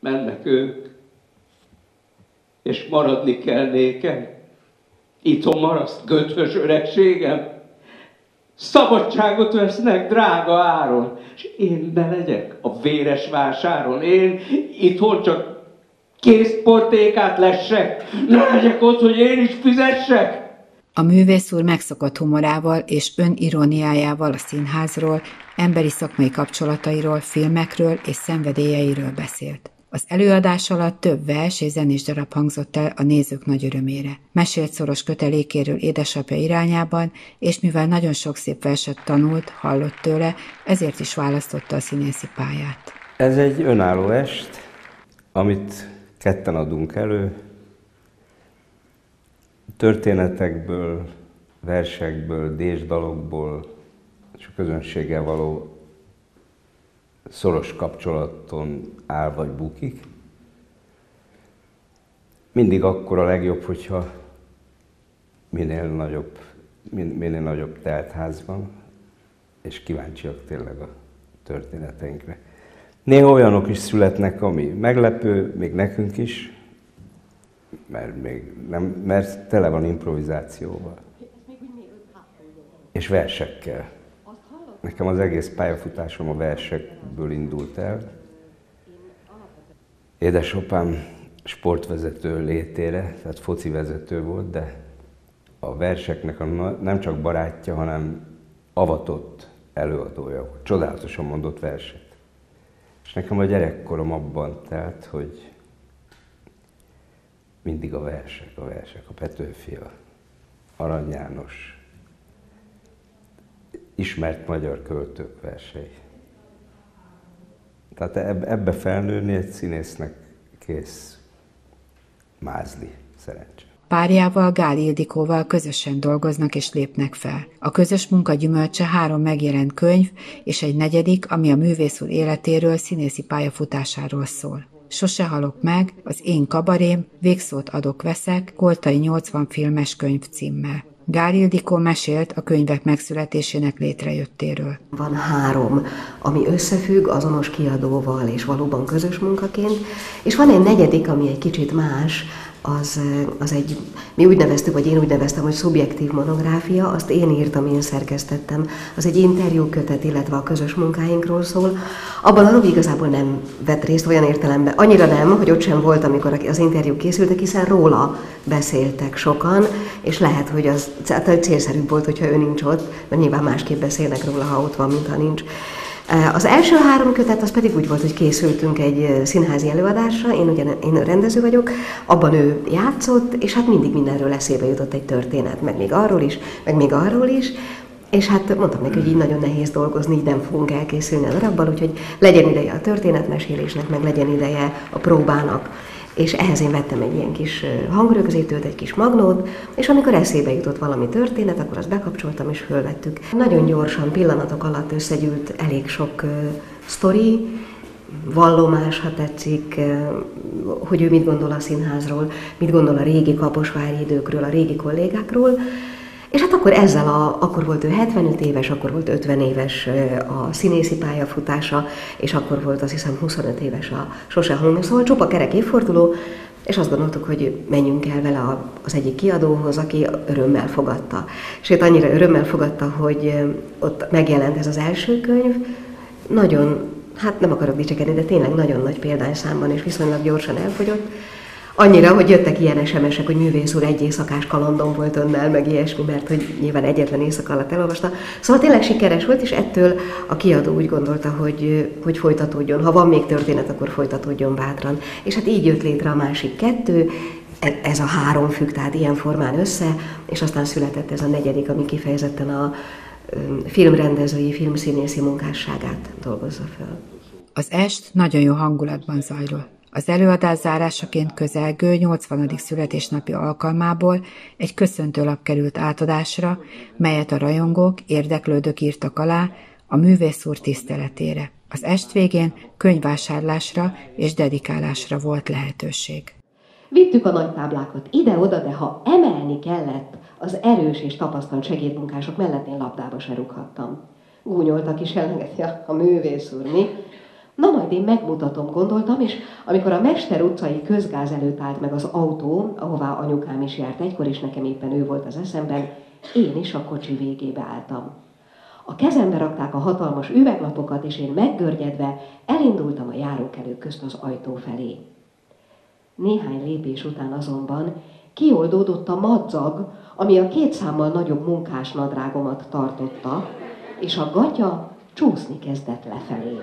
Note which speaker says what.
Speaker 1: mennek ők, és maradni kell nékem. Itthon maraszt göthös öregségem. Szabadságot vesznek drága áron, és én ne legyek a véres vásáron. Én itthon csak készportékát lessek, ne legyek ott, hogy én is fizessek.
Speaker 2: A művész úr megszokott humorával és öniróniájával a színházról, emberi szakmai kapcsolatairól, filmekről és szenvedélyeiről beszélt. Az előadás alatt több vers és zenés darab hangzott el a nézők nagy örömére. Mesélt szoros kötelékéről édesapja irányában, és mivel nagyon sok szép verset tanult, hallott tőle, ezért is választotta a színészi pályát.
Speaker 3: Ez egy önálló est, amit ketten adunk elő, történetekből, versekből, désdalokból és a közönséggel való szoros kapcsolaton áll vagy bukik. Mindig akkor a legjobb, hogyha minél nagyobb, minél nagyobb teltház van, és kíváncsiak tényleg a történeteinkre. Néha olyanok is születnek, ami meglepő, még nekünk is, mert, még nem, mert tele van improvizációval. És versekkel. Nekem az egész pályafutásom a versekből indult el. Édesapám sportvezető létére, tehát foci vezető volt, de a verseknek a nem csak barátja, hanem avatott előadója. Csodálatosan mondott verset. És nekem a gyerekkorom abban telt, hogy mindig a versek, a versek, a Petőfi, a Arany János, ismert magyar költők versei. Tehát ebbe felnőni egy színésznek kész mázli, szerencsé.
Speaker 2: Párjával Gál Ildikóval közösen dolgoznak és lépnek fel. A közös munka gyümölcse három megjelent könyv, és egy negyedik, ami a művész úr életéről, színészi pályafutásáról szól. Sose halok meg, az én kabarém, végszót adok-veszek, Koltai 80 filmes könyv címmel. Gál Ildikó mesélt a könyvek megszületésének létrejöttéről.
Speaker 4: Van három, ami összefügg azonos kiadóval és valóban közös munkaként, és van egy negyedik, ami egy kicsit más, az, az egy, mi úgy neveztük, vagy én úgy neveztem, hogy szubjektív monográfia, azt én írtam, én szerkesztettem. Az egy interjú kötet, illetve a közös munkáinkról szól. Abban a Robi igazából nem vett részt olyan értelemben, annyira nem, hogy ott sem volt, amikor az interjú készültek, hiszen róla beszéltek sokan, és lehet, hogy az célszerűbb volt, hogyha ő nincs ott, mert nyilván másképp beszélnek róla, ha ott van, mint ha nincs. Az első három kötet az pedig úgy volt, hogy készültünk egy színházi előadásra, én ugye én rendező vagyok, abban ő játszott, és hát mindig mindenről eszébe jutott egy történet, meg még arról is, meg még arról is, és hát mondtam neki, hogy így nagyon nehéz dolgozni, így nem fogunk elkészülni a darabbal, úgyhogy legyen ideje a történetmesélésnek, meg legyen ideje a próbának és ehhez én vettem egy ilyen kis hangrögzítőt, egy kis magnót, és amikor eszébe jutott valami történet, akkor azt bekapcsoltam és fölvettük. Nagyon gyorsan, pillanatok alatt összegyűlt elég sok uh, sztori, vallomás, ha tetszik, hogy ő mit gondol a színházról, mit gondol a régi kaposvári időkről, a régi kollégákról, és hát akkor ezzel, a, akkor volt ő 75 éves, akkor volt 50 éves a színészi pályafutása, és akkor volt azt hiszem 25 éves a Sose Holmi, szóval csupa kerek évforduló, és azt gondoltuk, hogy menjünk el vele az egyik kiadóhoz, aki örömmel fogadta. Sőt, annyira örömmel fogadta, hogy ott megjelent ez az első könyv, nagyon, hát nem akarok dicsekedni, de tényleg nagyon nagy példányszámban, és viszonylag gyorsan elfogyott, Annyira, hogy jöttek ilyen SMS-ek, hogy művész úr egy éjszakás kalandon volt önnel, meg ilyesmi, mert hogy nyilván egyetlen éjszaka alatt elolvasta. Szóval tényleg sikeres volt, és ettől a kiadó úgy gondolta, hogy, hogy folytatódjon. Ha van még történet, akkor folytatódjon bátran. És hát így jött létre a másik kettő, e, ez a három függ, tehát ilyen formán össze, és aztán született ez a negyedik, ami kifejezetten a filmrendezői, filmszínészi munkásságát dolgozza fel.
Speaker 2: Az est nagyon jó hangulatban zajlott. Az előadás zárásaként közelgő 80. születésnapi alkalmából egy köszöntőlap került átadásra, melyet a rajongók, érdeklődők írtak alá a művész úr tiszteletére. Az est végén könyvvásárlásra és dedikálásra volt lehetőség.
Speaker 4: Vittük a nagy táblákat ide-oda, de ha emelni kellett, az erős és tapasztalt segédmunkások mellett én labdába se rúghattam. Gúnyoltak is elengedje a művész úr, mi? Na majd én megmutatom, gondoltam, és amikor a Mester utcai közgáz előtt állt meg az autó, ahová anyukám is járt egykor, és nekem éppen ő volt az eszemben, én is a kocsi végébe álltam. A kezembe rakták a hatalmas üveglapokat, és én meggörgyedve elindultam a járókelők közt az ajtó felé. Néhány lépés után azonban kioldódott a madzag, ami a két számmal nagyobb munkás nadrágomat tartotta, és a gatya csúszni kezdett lefelé.